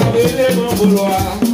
Awele mo bolo wa.